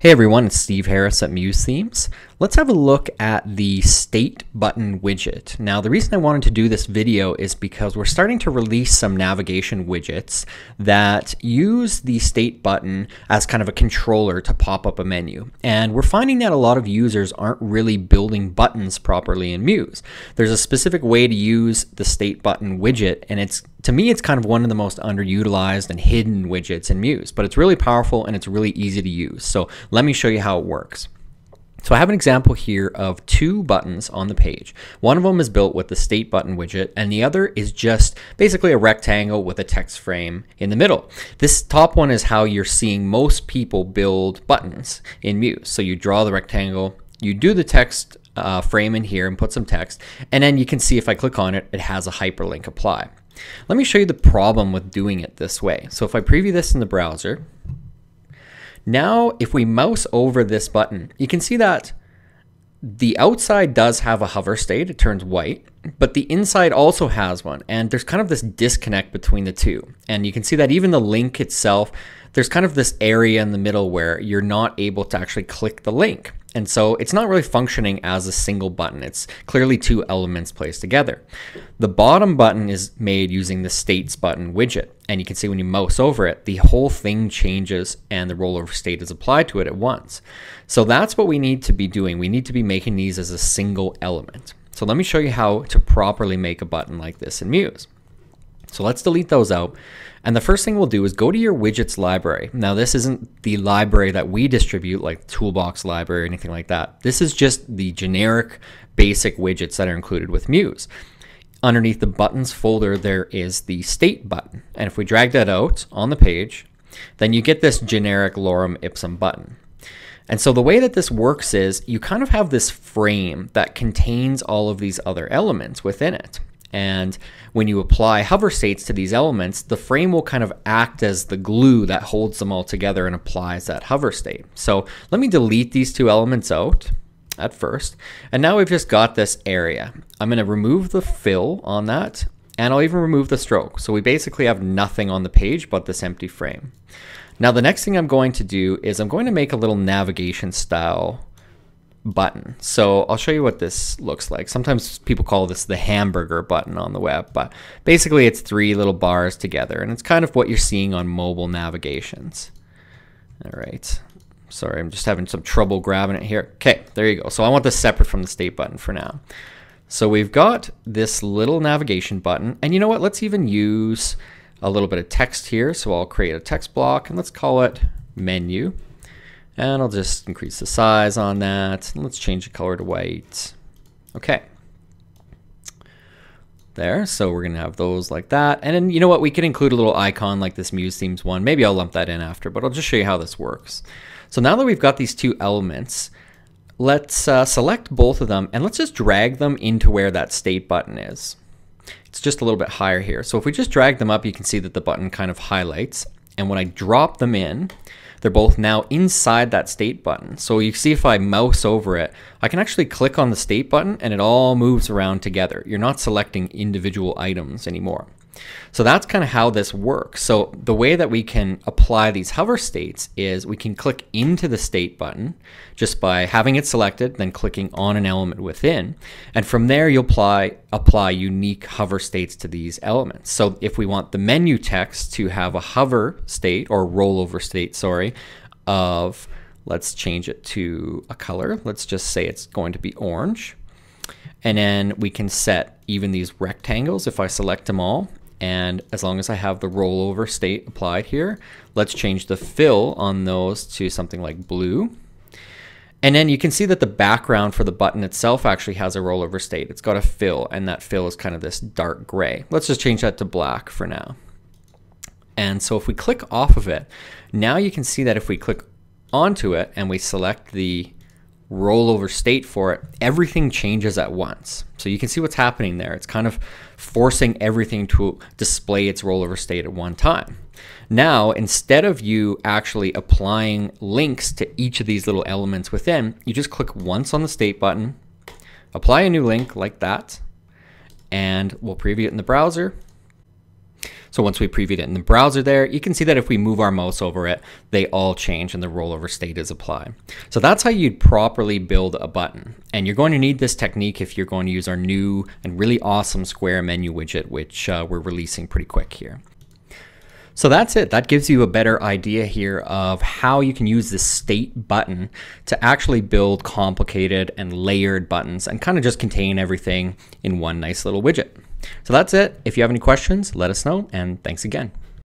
Hey everyone, it's Steve Harris at Muse Themes. Let's have a look at the state button widget. Now, the reason I wanted to do this video is because we're starting to release some navigation widgets that use the state button as kind of a controller to pop up a menu. And we're finding that a lot of users aren't really building buttons properly in Muse. There's a specific way to use the state button widget, and it's to me, it's kind of one of the most underutilized and hidden widgets in Muse, but it's really powerful and it's really easy to use. So let me show you how it works. So I have an example here of two buttons on the page. One of them is built with the state button widget and the other is just basically a rectangle with a text frame in the middle. This top one is how you're seeing most people build buttons in Muse. So you draw the rectangle, you do the text uh, frame in here and put some text, and then you can see if I click on it, it has a hyperlink apply. Let me show you the problem with doing it this way. So if I preview this in the browser, now if we mouse over this button, you can see that the outside does have a hover state, it turns white, but the inside also has one. And there's kind of this disconnect between the two. And you can see that even the link itself, there's kind of this area in the middle where you're not able to actually click the link. And so it's not really functioning as a single button. It's clearly two elements placed together. The bottom button is made using the states button widget. And you can see when you mouse over it, the whole thing changes and the rollover state is applied to it at once. So that's what we need to be doing. We need to be making these as a single element. So let me show you how to properly make a button like this in Muse. So let's delete those out. And the first thing we'll do is go to your widgets library. Now, this isn't the library that we distribute, like Toolbox library or anything like that. This is just the generic basic widgets that are included with Muse. Underneath the buttons folder, there is the state button. And if we drag that out on the page, then you get this generic lorem ipsum button. And so the way that this works is you kind of have this frame that contains all of these other elements within it. And when you apply hover states to these elements, the frame will kind of act as the glue that holds them all together and applies that hover state. So let me delete these two elements out at first. And now we've just got this area. I'm going to remove the fill on that and I'll even remove the stroke. So we basically have nothing on the page but this empty frame. Now the next thing I'm going to do is I'm going to make a little navigation style button. So I'll show you what this looks like. Sometimes people call this the hamburger button on the web, but basically it's three little bars together and it's kind of what you're seeing on mobile navigations. All right. Sorry, I'm just having some trouble grabbing it here. Okay, there you go. So I want this separate from the state button for now. So we've got this little navigation button and you know what? Let's even use a little bit of text here. So I'll create a text block and let's call it menu. And I'll just increase the size on that. Let's change the color to white. Okay. There, so we're gonna have those like that. And then you know what, we could include a little icon like this Muse Themes one. Maybe I'll lump that in after, but I'll just show you how this works. So now that we've got these two elements, let's uh, select both of them and let's just drag them into where that state button is. It's just a little bit higher here. So if we just drag them up, you can see that the button kind of highlights. And when I drop them in, they're both now inside that state button. So you see if I mouse over it, I can actually click on the state button and it all moves around together. You're not selecting individual items anymore. So that's kind of how this works. So the way that we can apply these hover states is we can click into the state button just by having it selected, then clicking on an element within. And from there, you'll apply, apply unique hover states to these elements. So if we want the menu text to have a hover state or rollover state, sorry, of let's change it to a color. Let's just say it's going to be orange. And then we can set even these rectangles if I select them all and as long as I have the rollover state applied here, let's change the fill on those to something like blue. And then you can see that the background for the button itself actually has a rollover state. It's got a fill, and that fill is kind of this dark gray. Let's just change that to black for now. And so if we click off of it, now you can see that if we click onto it and we select the rollover state for it, everything changes at once. So you can see what's happening there. It's kind of forcing everything to display its rollover state at one time. Now, instead of you actually applying links to each of these little elements within, you just click once on the state button, apply a new link like that, and we'll preview it in the browser. So once we previewed it in the browser there, you can see that if we move our mouse over it, they all change and the rollover state is applied. So that's how you'd properly build a button. And you're going to need this technique if you're going to use our new and really awesome square menu widget, which uh, we're releasing pretty quick here. So that's it. That gives you a better idea here of how you can use the state button to actually build complicated and layered buttons and kind of just contain everything in one nice little widget. So that's it. If you have any questions, let us know, and thanks again.